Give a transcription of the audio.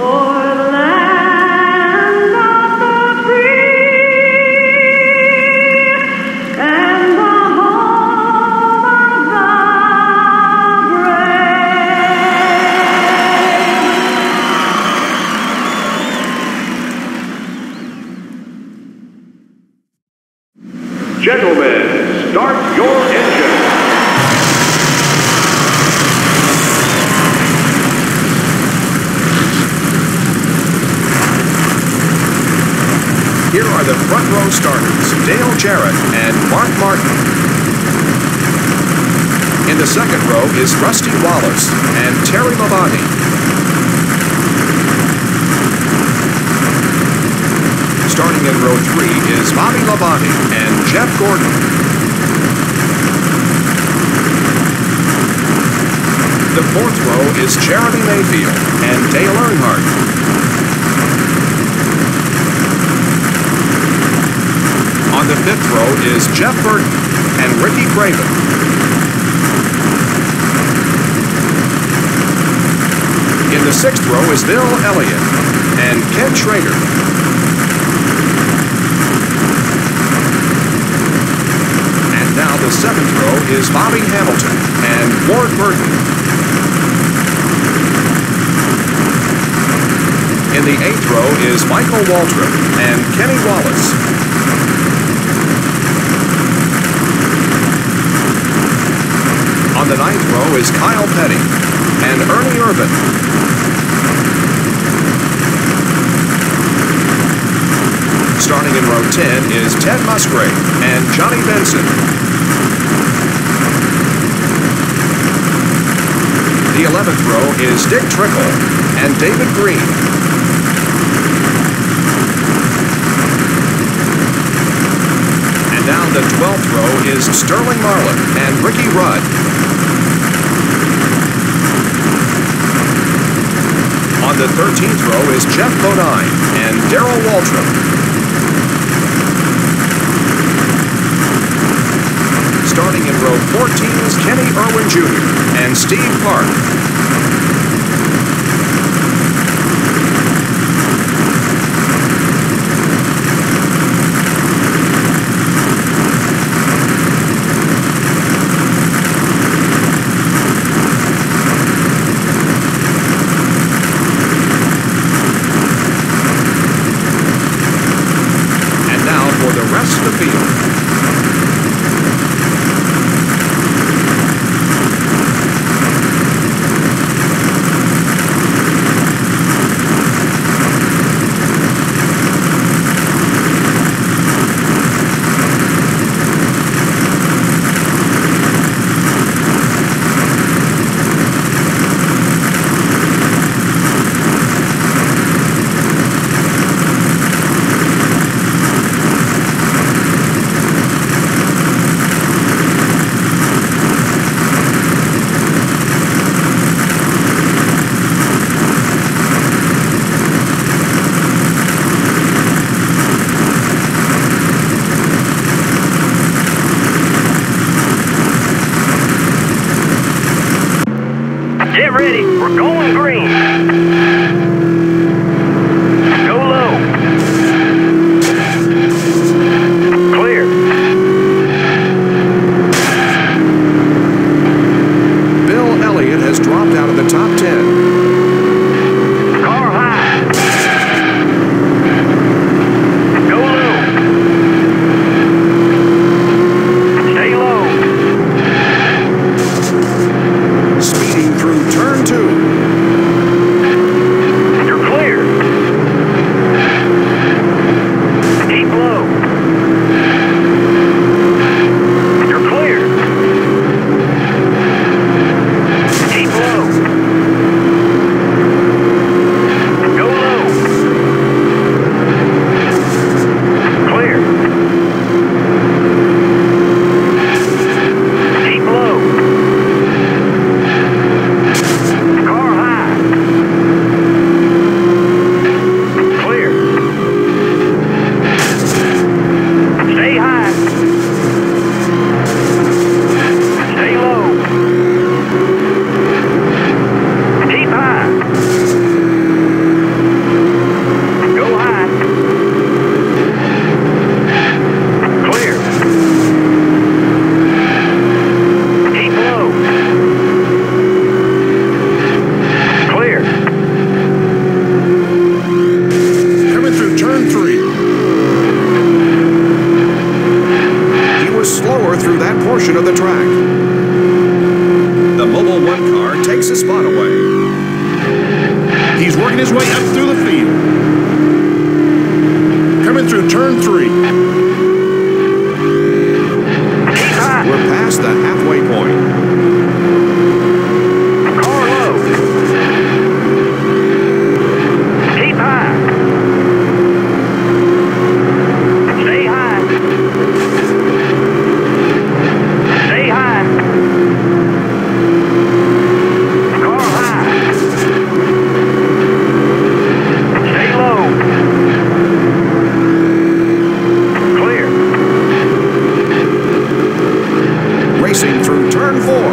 너 Here are the front row starters, Dale Jarrett and Mark Martin. In the second row is Rusty Wallace and Terry Labonte. Starting in row three is Bobby Labonte and Jeff Gordon. The fourth row is Jeremy Mayfield and Dale Earnhardt. The fifth row is Jeff Burton and Ricky Craven. In the sixth row is Bill Elliott and Ken Schrader. And now the seventh row is Bobby Hamilton and Ward Burton. In the eighth row is Michael Waltrip and Kenny Wallace. The ninth row is Kyle Petty and Ernie Irvan. Starting in row 10 is Ted Musgrave and Johnny Benson. The 11th row is Dick Trickle and David Green. And down the 12th row is Sterling Marlin and Ricky Rudd. The 13th row is Geoff Bodine and Darrell Waltrip. Starting in row 14 is Kenny Irwin Jr. and Steve Park. And now for the rest of the field. Get ready. We're going green. Go low. Clear. Bill Elliott has dropped out of the top 10. Turn three. Four.